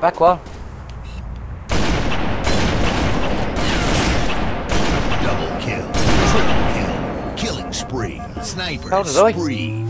Back wall. Double kill. Triple kill. Killing spree. Sniper spree.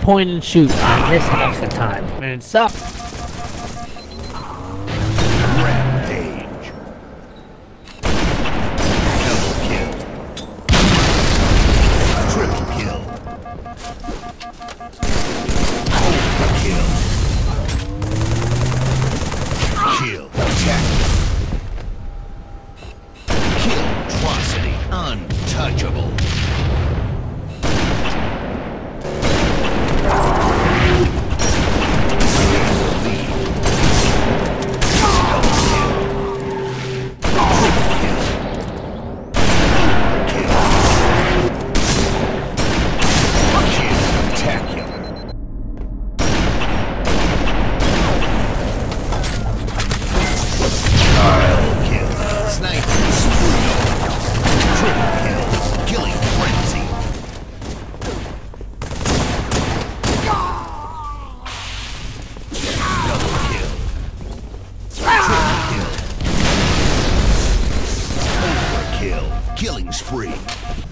point and shoot I miss half the time, and it sucks. killing spree.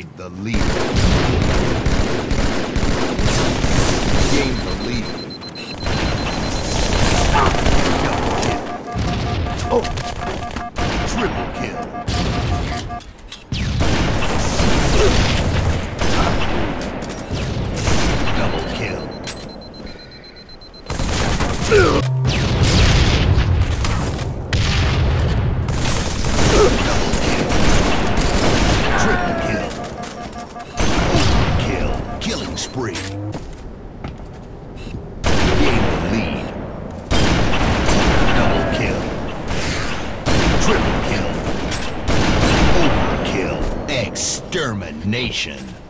the lead. Extermination.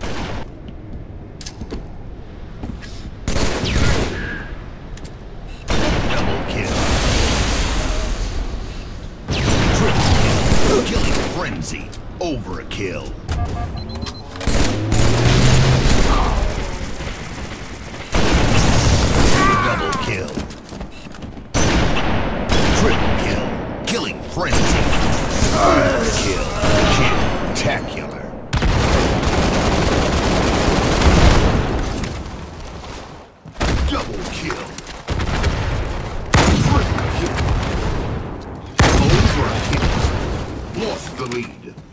The lead.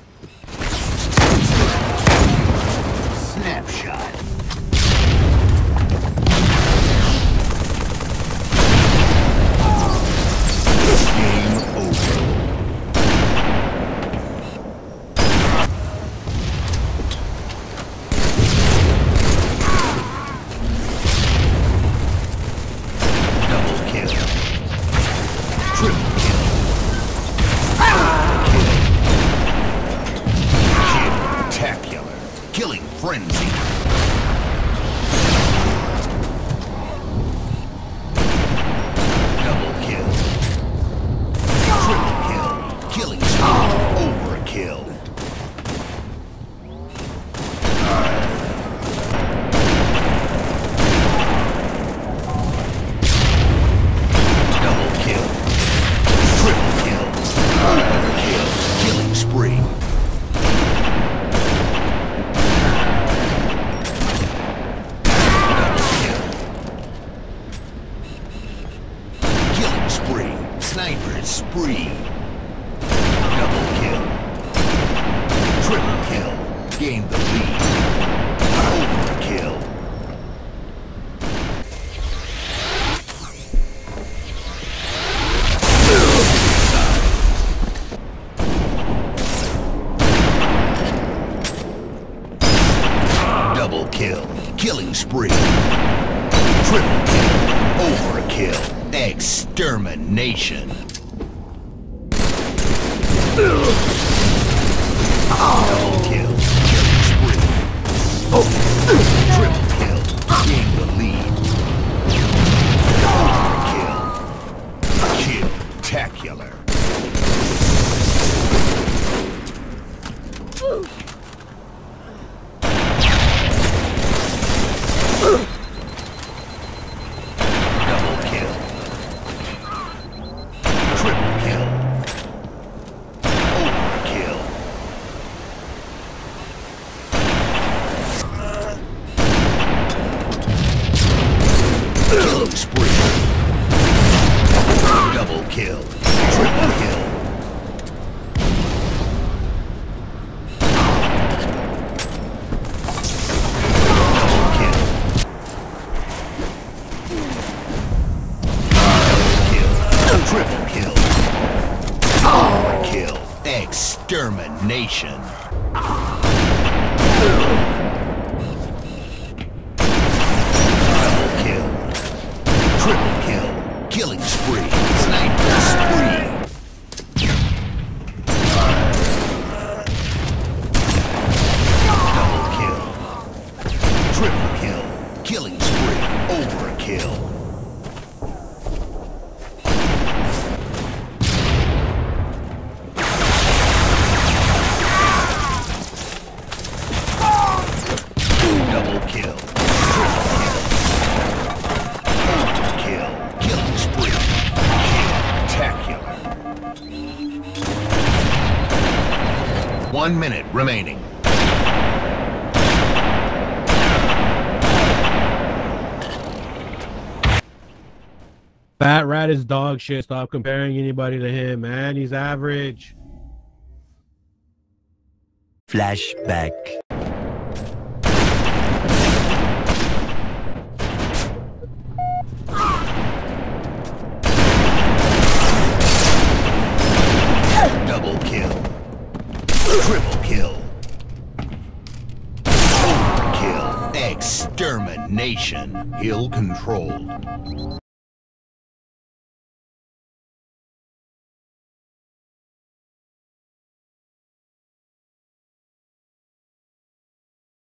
Double kill. Killing spree. Triple kill. Overkill. Extermination. Kill. Spree. Triple kill. Gain the lead. Kill. Triple kill. Overkill. Extermination. Kill. Triple kill. Overkill. Killing spree. Kill. One minute remaining. FatRat is dog shit. Stop comparing anybody to him, man. He's average. Flashback. Triple kill. Overkill. Exterminate. nation he'll control.